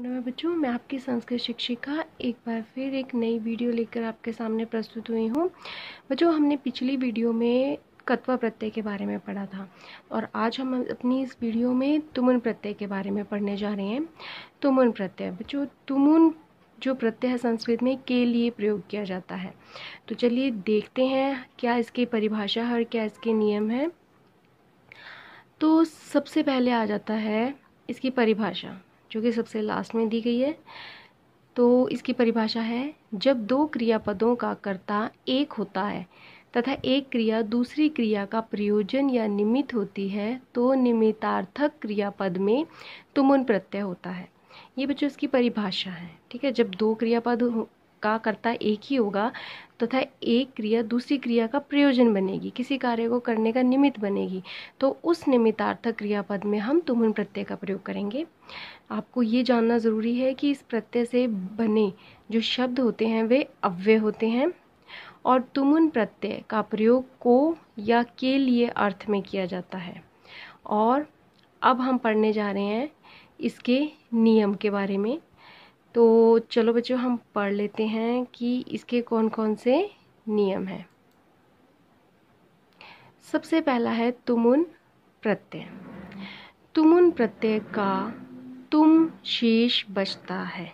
नमस्कार बच्चों, मैं आपकी संस्कृत शिक्षिका एक बार फिर एक नई वीडियो लेकर आपके सामने प्रस्तुत हुई हूँ। बच्चों, हमने पिछली वीडियो में कत्वा प्रत्यय के बारे में पढ़ा था और आज हम अपनी इस वीडियो में तुमुन प्रत्यय के बारे में पढ़ने जा रहे हैं। तुमुन प्रत्यय, बच्चों, तुमुन जो प्रत्यय संस्कृत में, के लिए प्रयोग किया जाता है। तो चलिए देखते हैं, क्या इसकी परिभाषा है और क्या इसके नियम है। तो सबसे पहले आ जाता है इसकी परिभाषा। जो कि सबसे लास्ट में दी गई है। तो इसकी परिभाषा है, जब दो क्रियापदों का कर्ता एक होता है तथा एक क्रिया दूसरी क्रिया का प्रयोजन या निमित्त होती है तो निमित्तार्थक क्रियापद में तुमुन प्रत्यय होता है। ये बच्चों, इसकी परिभाषा है। ठीक है, जब दो क्रियापद का कर्ता एक ही होगा तथा एक क्रिया दूसरी क्रिया का प्रयोजन बनेगी, किसी कार्य को करने का निमित्त बनेगी। तो उस निमित्तार्थक क्रियापद में हम तुमुन प्रत्यय का प्रयोग करेंगे। आपको ये जानना ज़रूरी है कि इस प्रत्यय से बने जो शब्द होते हैं, वे अव्यय होते हैं और तुमुन प्रत्यय का प्रयोग को या के लिए अर्थ में किया जाता है। और अब हम पढ़ने जा रहे हैं इसके नियम के बारे में। तो चलो बच्चों, हम पढ़ लेते हैं कि इसके कौन कौन से नियम हैं। सबसे पहला है तुमुन प्रत्यय। तुमुन प्रत्यय का तुम शेष बचता है।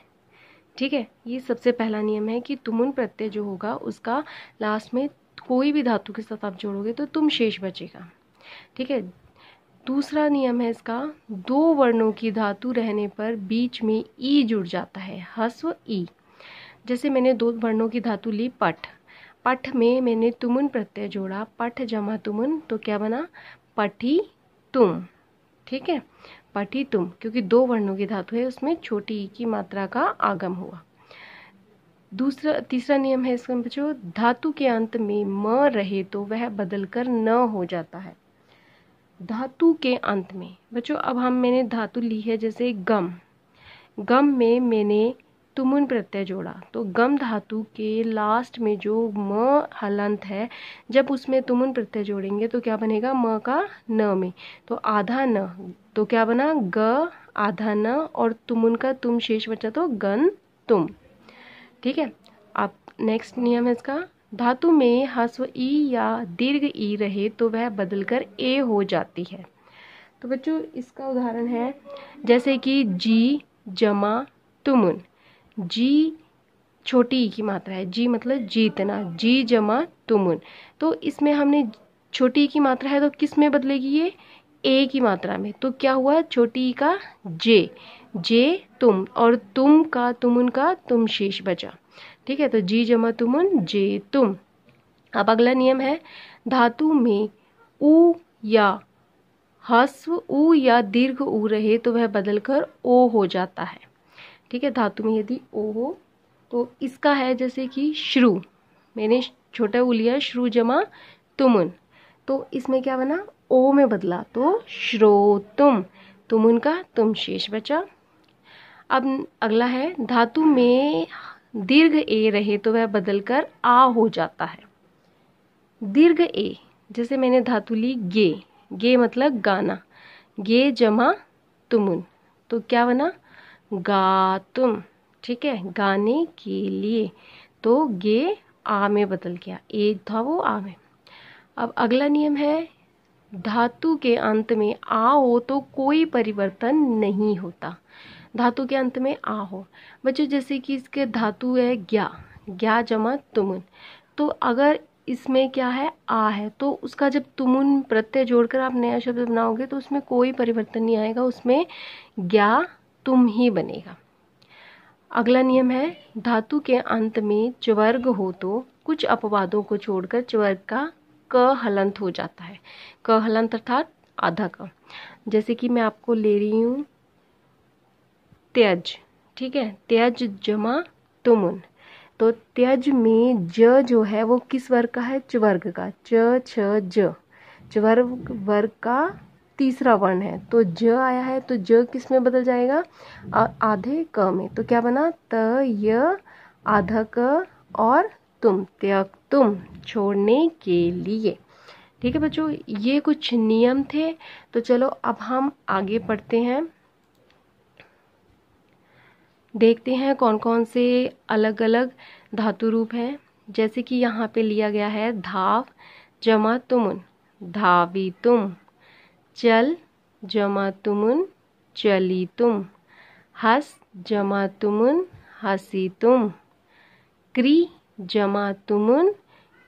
ठीक है? ये सबसे पहला नियम है कि तुमुन प्रत्यय जो होगा, उसका लास्ट में कोई भी धातु के साथ आप जोड़ोगे तो तुम शेष बचेगा। ठीक है? दूसरा नियम है इसका, दो वर्णों की धातु रहने पर बीच में ई जुड़ जाता है हस्व ई। जैसे मैंने दो वर्णों की धातु ली, पठ। पठ में मैंने तुमुन प्रत्यय जोड़ा, पठ जमा तुमुन तो क्या बना? पठी तुम। ठीक है? पठी तुम, क्योंकि दो वर्णों की धातु है, उसमें छोटी ई की मात्रा का आगम हुआ। दूसरा, तीसरा नियम है इसका, बच्चों, धातु के अंत में म रहे तो वह बदलकर न हो जाता है। धातु के अंत में। बच्चों, अब हम मैंने धातु ली है जैसे गम। गम में मैंने तुमुन प्रत्यय जोड़ा। तो गम धातु के लास्ट में जो म हलंत है, जब उसमें तुमुन प्रत्यय जोड़ेंगे तो क्या बनेगा? म का न में। तो आधा न। तो क्या बना? ग, आधा न और तुमुन का तुम शेष बचा तो गन तुम। ठीक है? आप नेक्स्ट नियम है इसका। धातु में हस्व ई या दीर्घ ई रहे तो वह बदलकर ए हो जाती है। तो बच्चों, इसका उदाहरण है, जैसे कि जी, जमा, तुमुन। जी छोटी ई की मात्रा है। जी मतलब जीतना। जी, जमा, तुमुन। तो इसमें हमने छोटी ई की मात्रा है तो किसमें बदलेगी ये? ए की मात्रा में। तो क्या हुआ? छोटी ई का जे। जे तुम और तुम का तुमुन का तुम शेष बचा। ठीक है तो जी जमा तुमन जे तुम। अब अगला नियम है, धातु में उ या हस्व उ या दीर्घ उ रहे तो वह बदलकर ओ हो जाता है। ठीक है, धातु में यदि ओ हो तो इसका है जैसे कि श्रु। मैंने छोटा उ लिया, श्रु जमा तुमुन तो इसमें क्या बना? ओ में बदला तो श्रो तुम तुमुन का तुम शेष बचा। अब अगला है, धातु में दीर्घ ए रहे तो वह बदलकर आ हो जाता है। दीर्घ ए, जैसे मैंने धातु ली, गे। गे मतलब गाना। गे जमा तुमुन। तो क्या बना? गा तुम। ठीक है? गाने के लिए। तो गे आ में बदल गया। ए था वो आ में। अब अगला नियम है, धातु के अंत में आ हो तो कोई परिवर्तन नहीं होता। धातु के अंत में आ हो। बच्चों, जैसे कि इसके धातु है ज्ञा ज्ञा जमा तुमुन। तो अगर इसमें क्या है? आ है। तो उसका जब तुमुन प्रत्यय जोड़कर आप नया शब्द बनाओगे तो उसमें कोई परिवर्तन नहीं आएगा। उसमें ज्ञा तुम ही बनेगा। अगला नियम है, धातु के अंत में चवर्ग हो तो कुछ अपवादों को छोड़कर चवर्ग का क हलंत हो जाता है। क हलंत अर्थात आधा क। जैसे कि मैं आपको ले रही हूँ त्यज, ठीक है? त्यज जमा तुमुन। तो त्यज में ज जो है, वो किस वर्ग का है? चवर्ग का। च, छ, ज। चवर्ग वर्ग का तीसरा वर्ण है। तो ज आया है तो ज किसमें बदल जाएगा? आधे क में। तो क्या बना? त, य, आधा क और तुम त्यक तुम छोड़ने के लिए। ठीक है बच्चों, ये कुछ नियम थे। तो चलो, अब हम आगे पढ़ते हैं। देखते हैं कौन कौन से अलग अलग धातु रूप हैं। जैसे कि यहाँ पे लिया गया है, धाव, जमा, तुमुन। धावी, तुम। चल, जमा, तुमुन। चली, तुम। हस, जमा, तुमुन। हसी, तुम। क्री, जमा, तुमुन।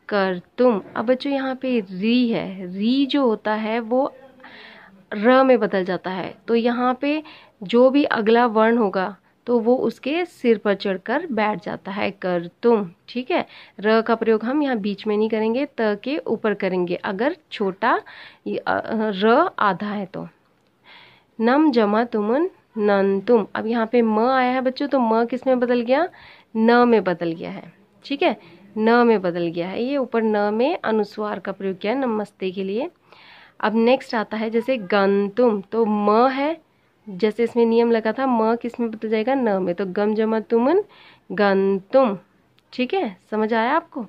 कर, तुम। अब बच्चों, यहाँ पे री है। री जो होता है, वो र में बदल जाता है। तो यहाँ पे जो भी अगला वर्ण होगा तो वो उसके सिर पर चढ़कर बैठ जाता है कर तुम, ठीक है? र का प्रयोग हम यहाँ बीच में नहीं करेंगे, त के ऊपर करेंगे, अगर छोटा र आधा है तो। नम जमा तुमन नन तुम। अब यहाँ पे म आया है बच्चों तो म किसमें बदल गया? न में बदल गया है, ठीक है? न में बदल गया है। ये ऊपर न में अनुस्वार का प्रयोग किया, नमस्ते के लिए। अब नेक्स्ट आता है जैसे गंतुम तो म है जैसे इसमें नियम लगा था, म किसमें बदल जाएगा? न में। तो गम, जमा, तुमन गंतुम ठीक है? समझ आया आपको?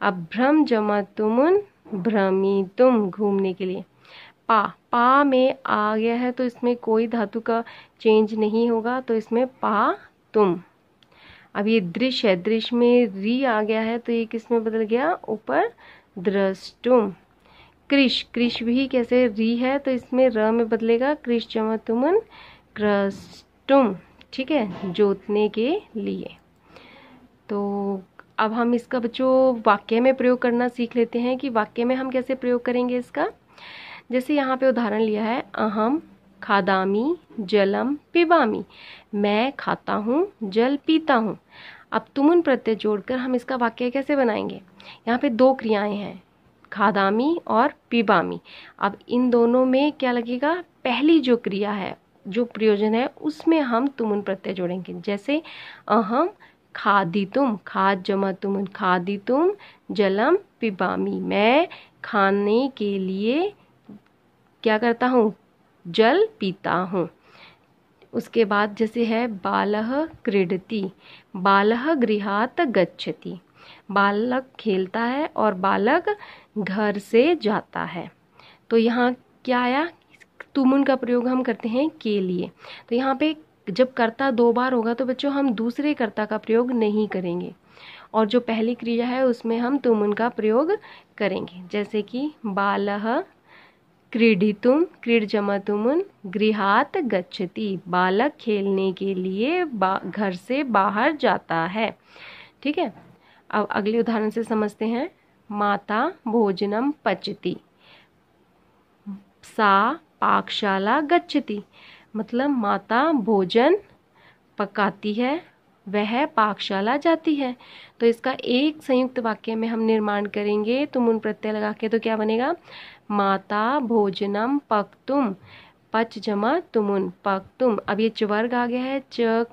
अब भ्रम, जमा, तुमन, भ्रमी, तुम घूमने के लिए। पा। पा में आ गया है तो इसमें कोई धातु का चेंज नहीं होगा तो इसमें पा, तुम। अब ये दृश्य है, दृश्य में री आ गया है तो ये किसमें बदल गया? ऊपर द्रष्टुम कृष कृष भी कैसे री है तो इसमें र में बदलेगा कृष जमा तुमन क्रस्टुम ठीक है, जोतने के लिए। तो अब हम इसका बच्चों वाक्य में प्रयोग करना सीख लेते हैं कि वाक्य में हम कैसे प्रयोग करेंगे इसका। जैसे यहाँ पे उदाहरण लिया है, अहम, खादामी, जलम, पिबामी। मैं खाता हूँ, जल पीता हूँ। अब तुमुन प्रत्यय जोड़कर हम इसका वाक्य कैसे बनाएँगे? यहाँ पे दो क्रियाएँ हैं। खादामी और पिबामी। अब इन दोनों में क्या लगेगा? पहली जो क्रिया है, जो प्रयोजन है, उसमें हम तुमुन प्रत्यय जोड़ेंगे। जैसे अहम खादी तुम खाद जमा तुम खादी तुम जलम पिबामी। मैं खाने के लिए क्या करता हूँ? जल पीता हूँ। उसके बाद जैसे है, बालह क्रीडती। बालह गृहात गच्छति। बालक खेलता है और बालक घर से जाता है। तो यहाँ क्या आया? तुमुन का प्रयोग हम करते हैं के लिए। तो यहाँ पे जब कर्ता दो बार होगा तो बच्चों हम दूसरे कर्ता का प्रयोग नहीं करेंगे। और जो पहली क्रिया है उसमें हम तुमुन का प्रयोग करेंगे। जैसे कि बालह क्रीडितुम क्रीड जमातुमुन गृहात गच्छति। बालक खेलने के लिए घर से बाहर जाता है। ठीक है? अब अगले उदाहरण से समझते हैं। माता भोजनम पचती। सा पाकशाला गच्छति। मतलब माता भोजन पकाती है, वह पाकशाला जाती है। तो इसका एक संयुक्त वाक्य में हम निर्माण करेंगे। तुम उन प्रत्यय लगा के तो क्या बनेगा? माता भोजनम पक तुम पच जमा तुमुन पक तुम अब ये चवर्ग आ गया है, च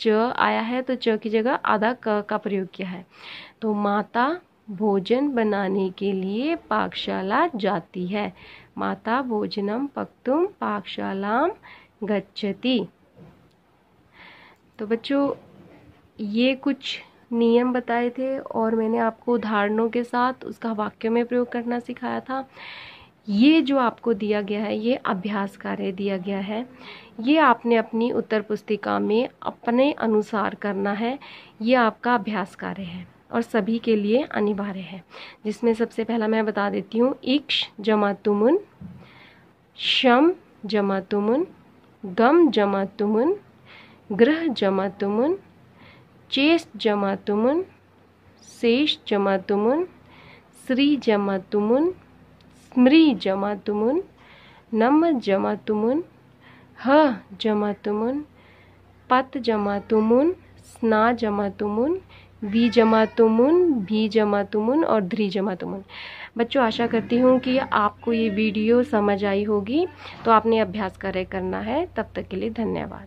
च आया है तो च की जगह आधा क का प्रयोग किया है। तो माता भोजन बनाने के लिए पाकशाला जाती है। माता भोजनम पकतुम पाकशालाम गच्छति। तो बच्चों, ये कुछ नियम बताए थे और मैंने आपको उदाहरणों के साथ उसका वाक्य में प्रयोग करना सिखाया था। ये जो आपको दिया गया है, ये अभ्यास कार्य दिया गया है। ये आपने अपनी उत्तर पुस्तिका में अपने अनुसार करना है। ये आपका अभ्यास कार्य है और सभी के लिए अनिवार्य है। जिसमें सबसे पहला मैं बता देती हूँ, इक्ष जमा तुमुन, शम जमा तुमुन, गम जमा तुमुन, ग्रह जमा तुमुन चेस जमा तुमुन, शेष जमा तुमुन, श्री जमा तुमुन स्मृ जमा तुमुन नम जमा तुमुन ह जमा तुमुन पत जमा तुमुन स्ना जमा तुमुन वी जमा तुमुन भी जमा तुमुन और ध्री जमा तुमुन बच्चों, आशा करती हूँ कि आपको ये वीडियो समझ आई होगी तो आपने अभ्यास कार्य करना है। तब तक के लिए धन्यवाद।